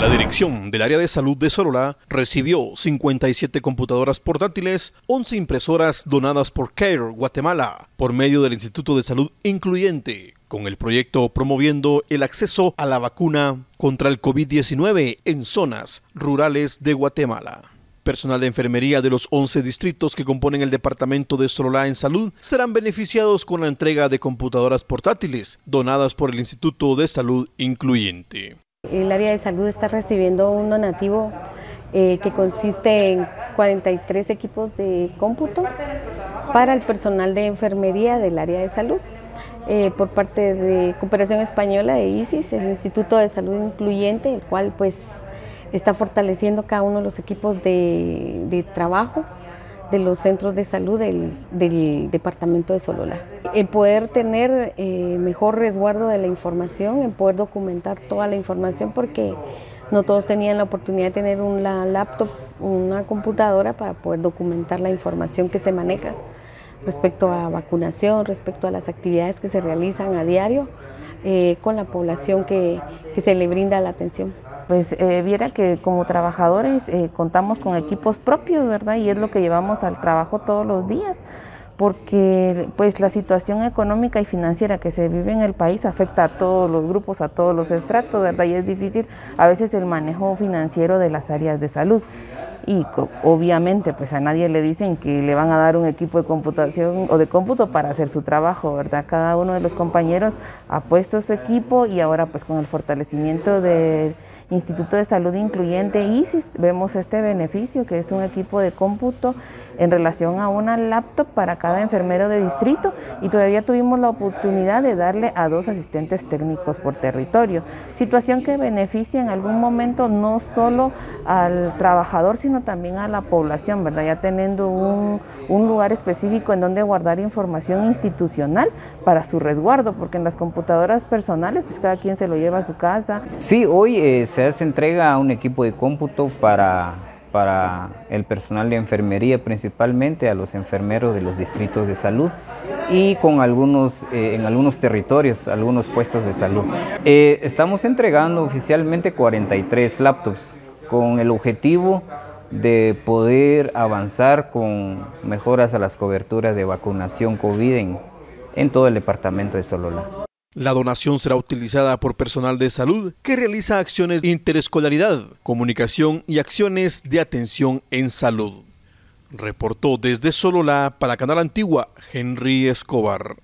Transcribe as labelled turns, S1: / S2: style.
S1: La dirección del área de salud de Sololá recibió 57 computadoras portátiles, 11 impresoras donadas por CARE Guatemala por medio del Instituto de Salud Incluyente, con el proyecto promoviendo el acceso a la vacuna contra el COVID-19 en zonas rurales de Guatemala. Personal de enfermería de los 11 distritos que componen el departamento de Sololá en salud serán beneficiados con la entrega de computadoras portátiles donadas por el Instituto de Salud Incluyente.
S2: El área de salud está recibiendo un donativo eh, que consiste en 43 equipos de cómputo para el personal de enfermería del área de salud. Eh, por parte de Cooperación Española de ISIS, el Instituto de Salud Incluyente, el cual pues está fortaleciendo cada uno de los equipos de trabajo de los centros de salud del, departamento de Solola. En poder tener eh, mejor resguardo de la información, en poder documentar toda la información, porque no todos tenían la oportunidad de tener una laptop, una computadora para poder documentar la información que se maneja respecto a vacunación, respecto a las actividades que se realizan a diario eh, con la población que se le brinda la atención
S3: pues eh, viera que como trabajadores eh, contamos con equipos propios, ¿verdad? Y es lo que llevamos al trabajo todos los días, porque pues la situación económica y financiera que se vive en el país afecta a todos los grupos, a todos los estratos, ¿verdad? Y es difícil a veces el manejo financiero de las áreas de salud y obviamente pues a nadie le dicen que le van a dar un equipo de computación o de cómputo para hacer su trabajo, ¿verdad? Cada uno de los compañeros ha puesto su equipo y ahora pues con el fortalecimiento del Instituto de Salud Incluyente ISIS vemos este beneficio que es un equipo de cómputo en relación a una laptop para cada enfermero de distrito y todavía tuvimos la oportunidad de darle a dos asistentes técnicos por territorio, situación que beneficia en algún momento no solo al trabajador, sino también a la población, ¿verdad? Ya teniendo un, lugar específico en donde guardar información institucional para su resguardo, porque en las computadoras personales, pues cada quien se lo lleva a su casa.
S4: Sí, hoy eh, se entrega a un equipo de cómputo para para el personal de enfermería principalmente, a los enfermeros de los distritos de salud y con algunos, eh, en algunos territorios, algunos puestos de salud. Eh, estamos entregando oficialmente 43 laptops con el objetivo de poder avanzar con mejoras a las coberturas de vacunación COVID en todo el departamento de Solola.
S1: La donación será utilizada por personal de salud que realiza acciones de interescolaridad, comunicación y acciones de atención en salud. Reportó desde Solola para Canal Antigua Henry Escobar.